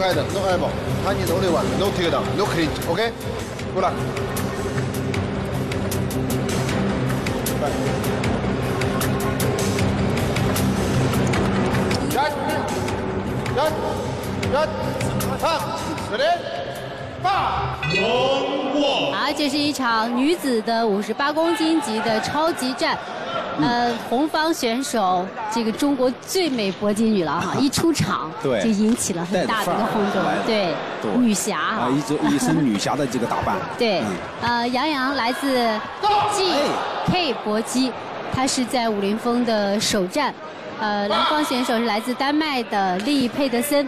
nohemonokok 过来。来来唱四八荣获好这是一场女子的五十八公斤级的超级战。呃，红方选手这个中国最美搏击女郎哈，一出场对。就引起了很大的一个轰动对，对。女侠啊，哈，一直一身女侠的这个打扮。对嗯，呃，杨洋来自 GK 搏击，她是在武林风的首战。呃，蓝方选手是来自丹麦的利佩德森，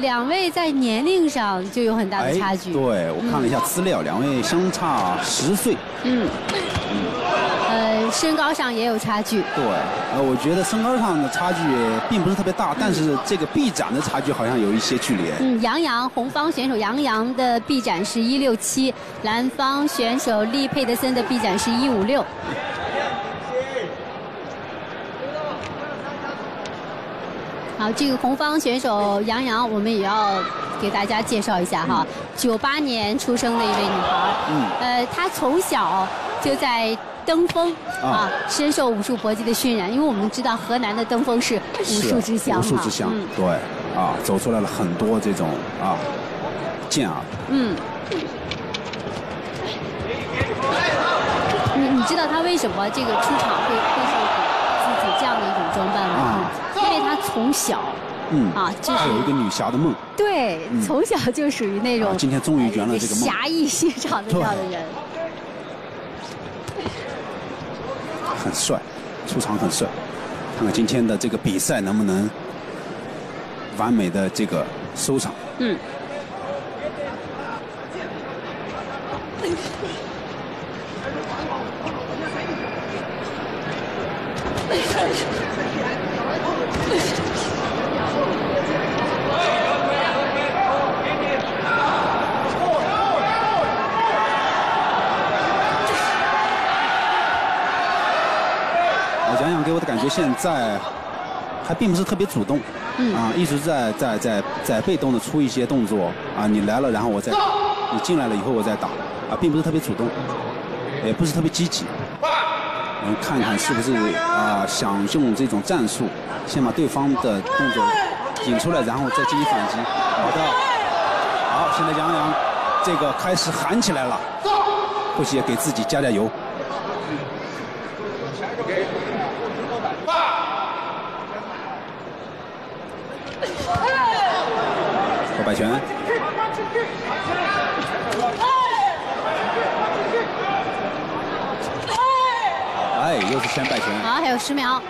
两位在年龄上就有很大的差距。哎对我看了一下资料，两位相差十岁。嗯，呃，身高上也有差距。对，呃，我觉得身高上的差距并不是特别大，但是这个臂展的差距好像有一些距离。嗯，杨洋红方选手杨洋的臂展是一六七，蓝方选手利佩德森的臂展是一五六。好，这个红方选手杨洋，我们也要给大家介绍一下哈。九八年出生的一位女孩，嗯呃，她从小就在登峰啊啊，深受武术搏击的熏染。因为我们知道河南的登封是武术之乡武术之乡嗯，对，啊，走出来了很多这种啊健儿。嗯。你你知道他为什么这个出场会会是自己这样的一种装扮吗？啊因为他从小嗯啊就是有一个女侠的梦，对、嗯从小就属于那种、啊今天终于圆了这个梦侠义心肠的这样的人。帅，出场很帅。看看今天的这个比赛能不能完美的这个收场。嗯。呃杨洋给我的感觉现在还并不是特别主动，嗯啊，一直在在在在被动的出一些动作啊，你来了然后我再，你进来了以后我再打，啊，并不是特别主动，也不是特别积极。我们看看是不是啊想用这种战术，先把对方的动作引出来，然后再进行反击。好的，好，现在杨洋这个开始喊起来了，或许也给自己加加油。后摆拳，哎，又是先摆拳。好，还有十秒。好，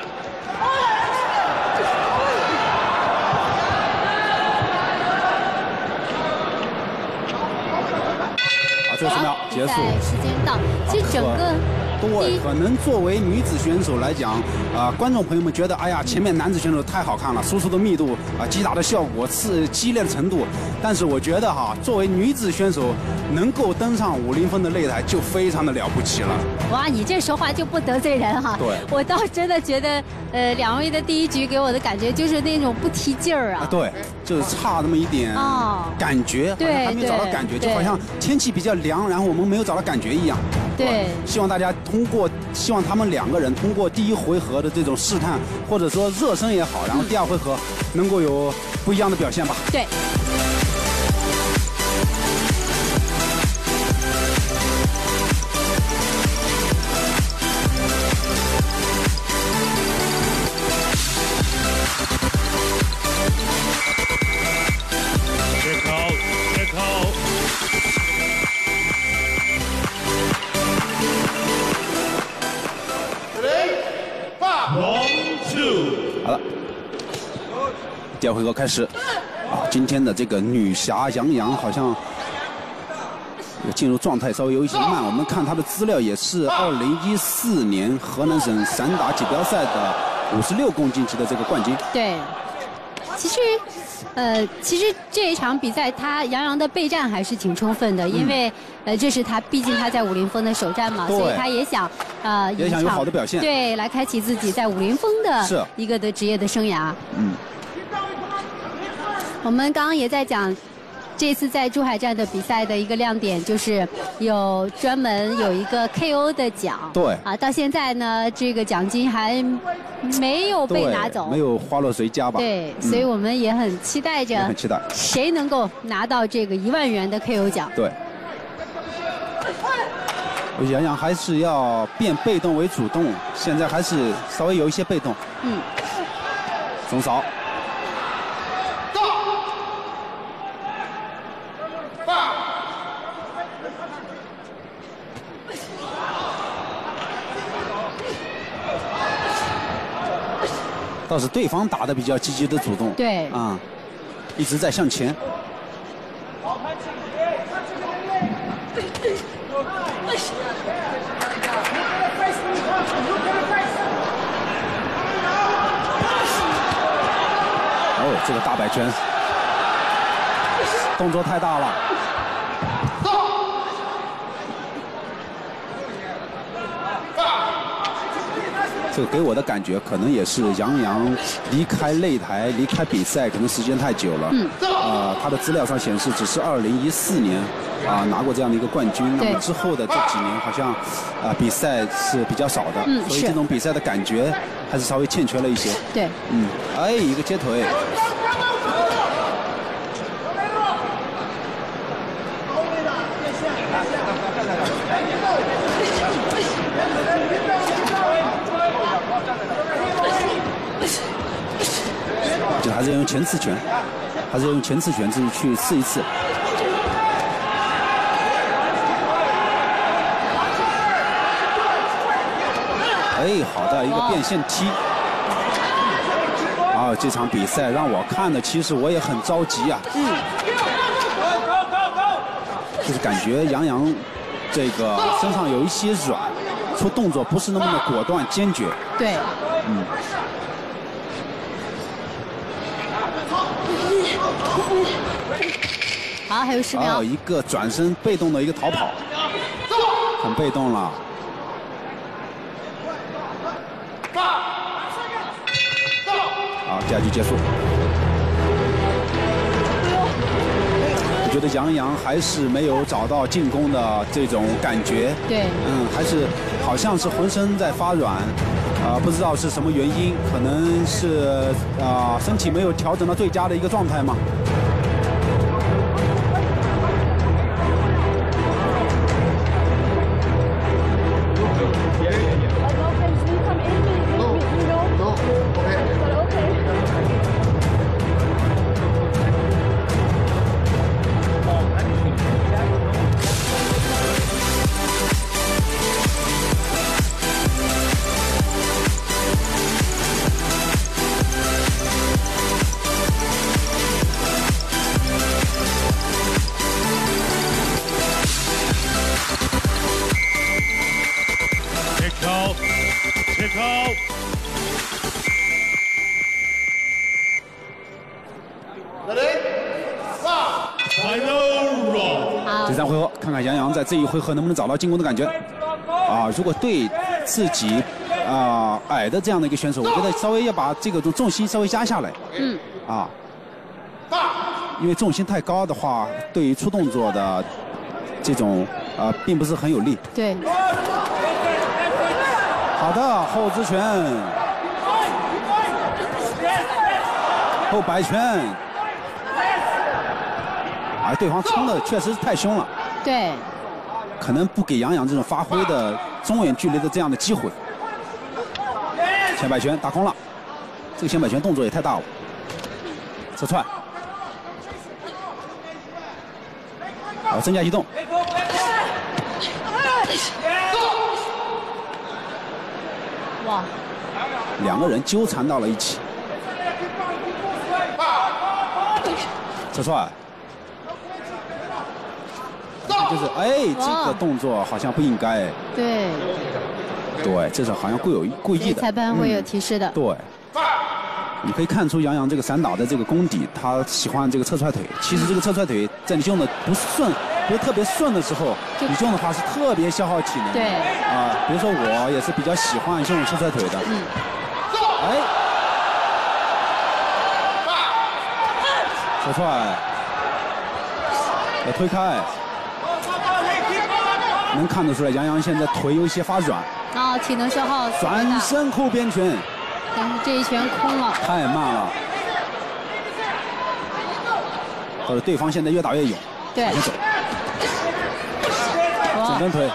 最后十秒结束。时间到，其实整个第对，可能作为女子选手来讲，啊、观众朋友们觉得，哎呀，前面男子选手太好看了，输出的密度啊、击打的效果、刺激烈的程度，但是我觉得哈，作为女子选手能够登上武林风的擂台，就非常的了不起了。哇，你这说话就不得罪人哈。对我倒真的觉得，呃，两位的第一局给我的感觉就是那种不提劲儿啊。啊，对，就是差那么一点哦感觉，好对像还没找到感觉，就好像天气比较凉，然后我们没有找到感觉一样。对希望大家通过，希望他们两个人通过第一回合的这种试探，或者说热身也好，然后第二回合能够有不一样的表现吧。对。好了，第二回合开始。啊，今天的这个女侠杨洋好像进入状态稍微有一些慢。我们看她的资料，也是二零一四年河南省散打锦标赛的五十六公斤级的这个冠军。对，其实，呃，其实这一场比赛，他杨洋的备战还是挺充分的，因为，呃，这是他，毕竟他在武林风的首战嘛，所以他也想，呃，也想有好的表现对，来开启自己在武林风的一个的职业的生涯。嗯。我们刚刚也在讲，这次在珠海站的比赛的一个亮点就是有专门有一个 KO 的奖。对啊，到现在呢，这个奖金还没有被拿走。没有花落谁家吧？对，嗯所以我们也很期待着很期待。谁能够拿到这个一万元的 KO 奖。对。我想想还是要变被动为主动，现在还是稍微有一些被动。嗯，总扫，倒是对方打的比较积极的主动。对啊、一直在向前。哦，这个大摆拳，动作太大了。这个给我的感觉，可能也是杨洋离开擂台、离开比赛，可能时间太久了。嗯。呃，他的资料上显示，只是2014年啊、拿过这样的一个冠军。那么之后的这几年，好像啊、比赛是比较少的。嗯所以这种比赛的感觉还是稍微欠缺了一些。对，嗯，哎，一个接腿。就还是要用前刺拳，还是要用前刺拳去去刺一刺。哎，好的一个变线踢。啊，这场比赛让我看的，其实我也很着急啊。嗯，就是感觉杨洋这个身上有一些软，出动作不是那么的果断坚决。对，嗯。好，还有十还秒有。一个转身被动的一个逃跑，很被动了。好，第二局结束。我觉得杨洋还是没有找到进攻的这种感觉。对嗯，还是好像是浑身在发软，啊、不知道是什么原因，可能是啊、身体没有调整到最佳的一个状态嘛。第，三回合，看看杨洋在这一回合能不能找到进攻的感觉。啊，如果对自己啊、矮的这样的一个选手，我觉得稍微要把这个重重心稍微压下来。嗯，啊，因为重心太高的话，对于出动作的这种啊、并不是很有利。对，好的，后直拳，后摆拳，啊，对方冲的确实太凶了。对，可能不给杨洋这种发挥的中远距离的这样的机会。前摆拳打空了，这个前摆拳动作也太大了，侧踹，好，增加移动，哇，两个人纠缠到了一起，侧踹，就是哎，这个动作好像不应该，对，对，这是好像故有故意的，裁判会有嗯提示的。对，你可以看出杨洋这个散打的这个功底，他喜欢这个侧踹腿。其实这个侧踹腿在你用的不顺、不是特别顺的时候，你用的话是特别消耗体能。的。对。啊、比如说我也是比较喜欢这种侧踹腿的。嗯，哎，侧手踹，要推开，能看得出来杨洋现在腿有一些发软。哦，体能消耗转身后边拳，但是这一拳空了，太慢了。或者对方现在越打越勇，对，往前走，整根腿。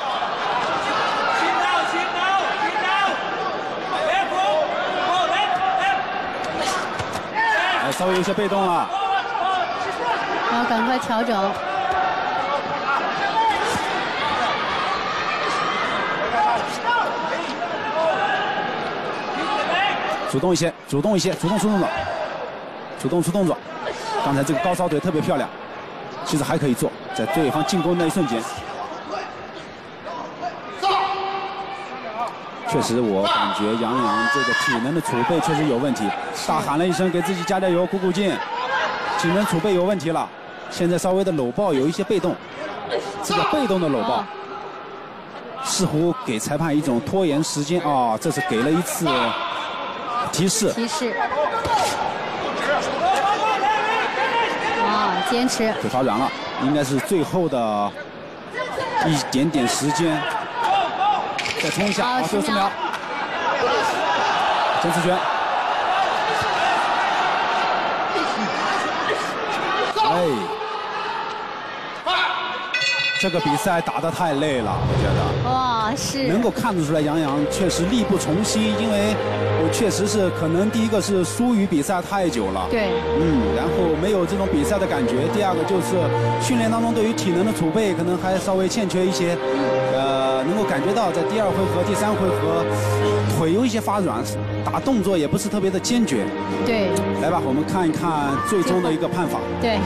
哎，稍微有些被动了，要赶快调整。主动一些，主动一些，主动出动作，主动出动作。刚才这个高烧腿特别漂亮，其实还可以做，在对方进攻那一瞬间。确实，我感觉杨洋这个体能的储备确实有问题。大喊了一声，给自己加加油，鼓鼓劲。体能储备有问题了，现在稍微的搂抱有一些被动，这个被动的搂抱，似乎给裁判一种拖延时间啊。这是给了一次。提示，提示，啊，坚持，腿发软了，应该是最后的一点点时间，再冲一下，啊，最后十秒，坚持拳，哎。这个比赛打得太累了，我觉得。哇，是。能够看得出来，杨洋确实力不从心，因为我确实是可能第一个是疏于比赛太久了。对。嗯，然后没有这种比赛的感觉。第二个就是训练当中对于体能的储备可能还稍微欠缺一些。呃，能够感觉到在第二回合、第三回合腿有一些发软，打动作也不是特别的坚决。对。来吧，我们看一看最终的一个判罚。对。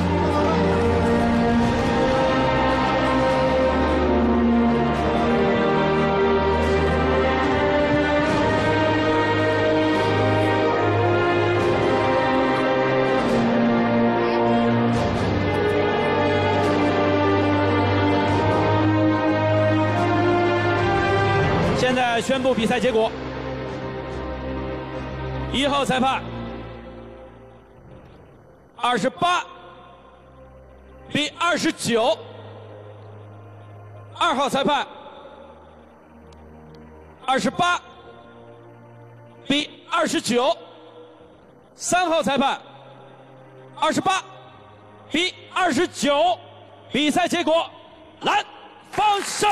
宣布比赛结果：一号裁判。二十八。比二十九，二号裁判。二十八。比二十九，三号裁判。二十八。比二十九，比赛结果，蓝方胜。